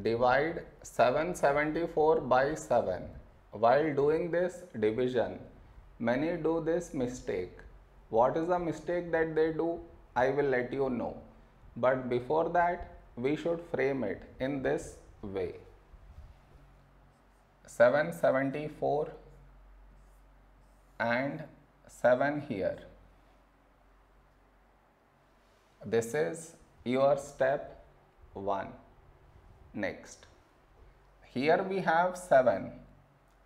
divide 774 by 7. While doing this division, many do this mistake. What is the mistake that they do? I will let you know. But before that, we should frame it in this way 774 and 7 here. This is your step 1. Next, here we have 7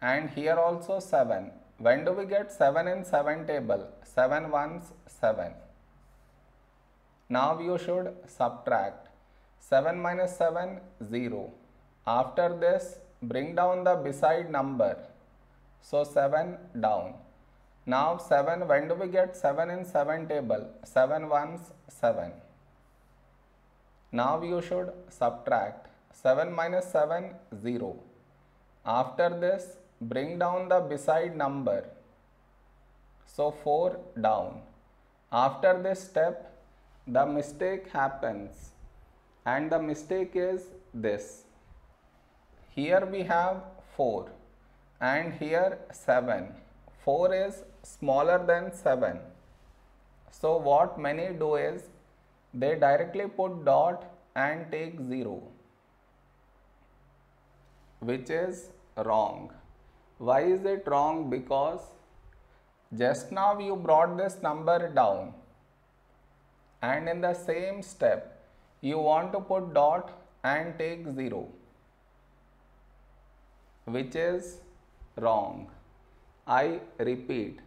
and here also 7. When do we get 7 in 7 table? 7 ones 7. Now you should subtract 7 minus 7 0. After this bring down the beside number. So 7 down. Now 7 when do we get 7 in 7 table? 7 ones 7. Now you should subtract 7 minus 7 0. After this bring down the beside number. So 4 down. After this step the mistake happens and the mistake is this. Here we have 4 and here 7. 4 is smaller than 7. So what many do is they directly put dot and take 0 which is wrong. Why is it wrong? Because just now you brought this number down and in the same step you want to put dot and take 0 which is wrong. I repeat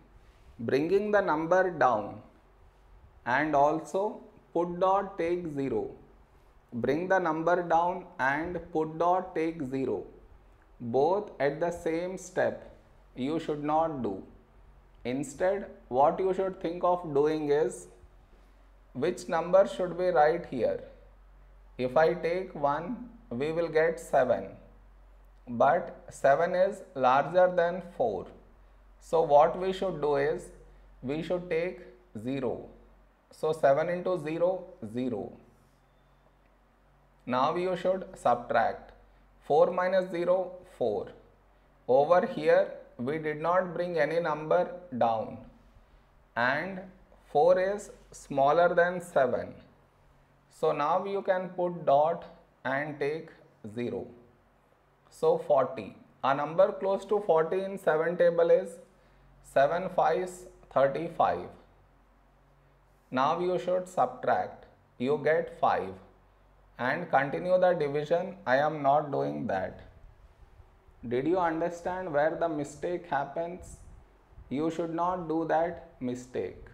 bringing the number down and also put dot take 0 bring the number down and put dot take 0 both at the same step you should not do. Instead what you should think of doing is which number should be right here? If I take 1 we will get 7 but 7 is larger than 4 so what we should do is we should take 0 so 7 into 0 0 now you should subtract 4 minus 0 4 over here we did not bring any number down. And 4 is smaller than 7 so now you can put dot and take 0 so 40 a number close to 40 in 7 table is 7 5 35 now you should subtract. You get 5 and continue the division I am not doing that did you understand where the mistake happens? You should not do that mistake.